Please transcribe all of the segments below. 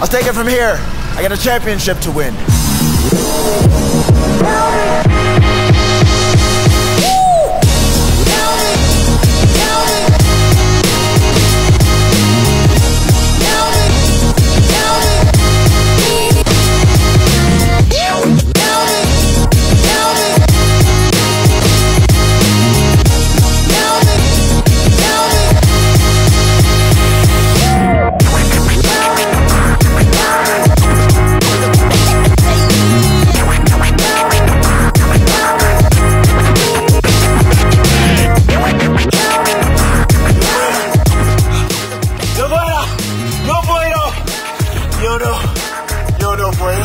I'll take it from here. I got a championship to win. Yo no puedo.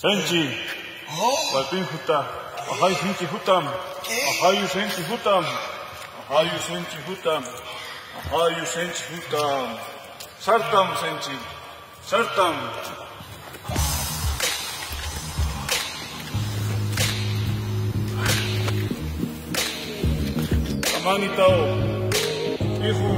Zenshi, oh. Walpin Hutam, Ahai Zenshi Hutam, Ajayu Zenshi Hutam, Ajayu Zenshi Hutam, Ajayu Zenshi Hutam, Sartam Zenshi, Sartam. Amani Tao, Ihu,